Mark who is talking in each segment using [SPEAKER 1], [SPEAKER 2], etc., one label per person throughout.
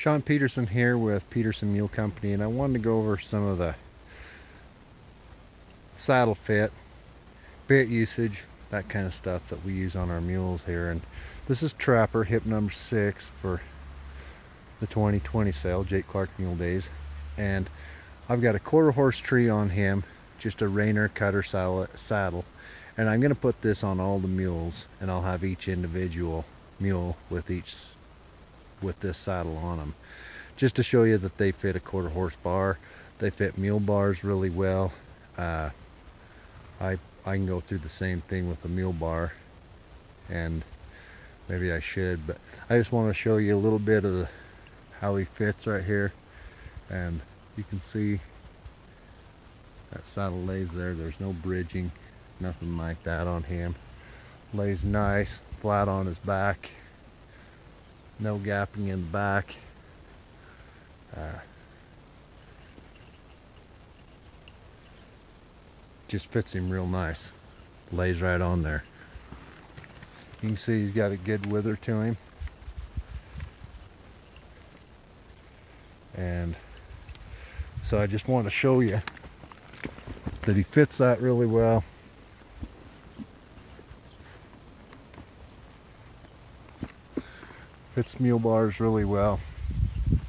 [SPEAKER 1] Sean Petersen here with Petersen Mule Company and I wanted to go over some of the saddle fit, bit usage, that kind of stuff that we use on our mules here. And this is Trapper hip number six for the 2020 sale, Jake Clark Mule Days. And I've got a quarter horse tree on him, just a Rainer cutter saddle and I'm going to put this on all the mules and I'll have each individual mule with each with this saddle on them just to show you that they fit a quarter horse bar they fit mule bars really well. Uh, I I can go through the same thing with a mule bar and maybe I should but I just want to show you a little bit of the, how he fits right here. And you can see that saddle lays there. There's no bridging nothing like that on him. Lays nice flat on his back no gapping in the back. Uh, just fits him real nice. Lays right on there. You can see he's got a good wither to him. And so I just want to show you that he fits that really well fits mule bars really well.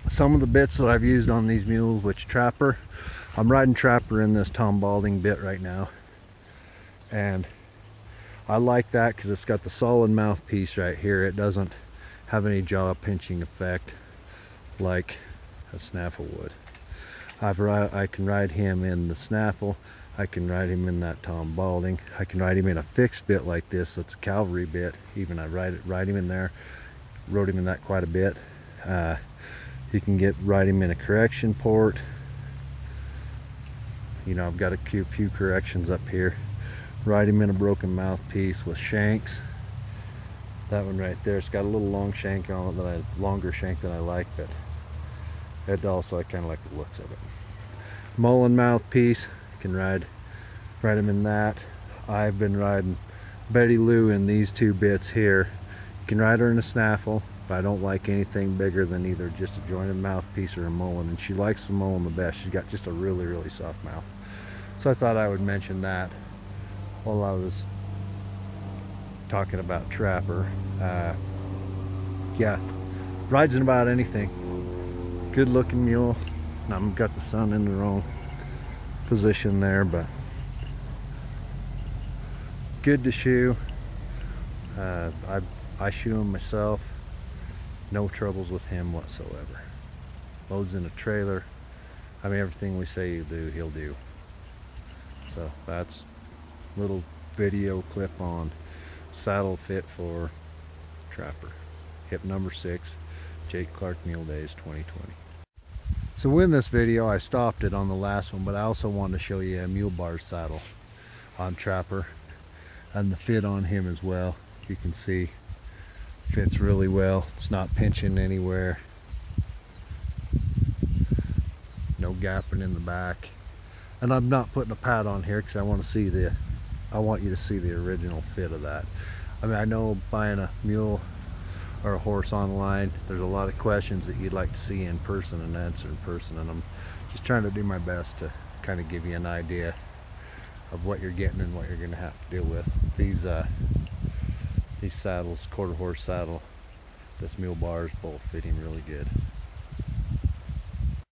[SPEAKER 1] Some of the bits that I've used on these mules, which Trapper, I'm riding Trapper in this Tom Balding bit right now. And I like that because it's got the solid mouthpiece right here. It doesn't have any jaw pinching effect like a snaffle would. I've, I can ride him in the snaffle. I can ride him in that Tom Balding. I can ride him in a fixed bit like this. That's a cavalry bit. Even I ride, it, ride him in there rode him in that quite a bit. Uh, you can get ride him in a correction port. You know, I've got a few, corrections up here. Ride him in a broken mouthpiece with shanks. That one right there, it's got a little long shank on it that I longer shank than I like, but it also I kind of like the looks of it. Mullen mouthpiece, you can ride ride him in that. I've been riding Betty Lou in these two bits here can ride her in a snaffle, but I don't like anything bigger than either just a jointed mouthpiece or a mullen. And she likes the mullen the best. She's got just a really, really soft mouth. So I thought I would mention that while I was talking about Trapper. Uh, yeah, rides in about anything. Good looking mule. I've got the sun in the wrong position there, but good to shoe. Uh, I I shoe him myself. No troubles with him whatsoever. Loads in a trailer. I mean, everything we say you do, he'll do. So that's little video clip on saddle fit for Trapper. Hip number six, Jake Clark Mule Days 2020. So in this video, I stopped it on the last one, but I also wanted to show you a mule bar saddle on Trapper and the fit on him as well. You can see fits really well. It's not pinching anywhere. No gapping in the back. And I'm not putting a pad on here because I want to see the I want you to see the original fit of that. I mean I know buying a mule or a horse online there's a lot of questions that you'd like to see in person and answer in person and I'm just trying to do my best to kind of give you an idea of what you're getting and what you're going to have to deal with. These uh, these saddles, quarter horse saddle, this mule bars both fitting really good.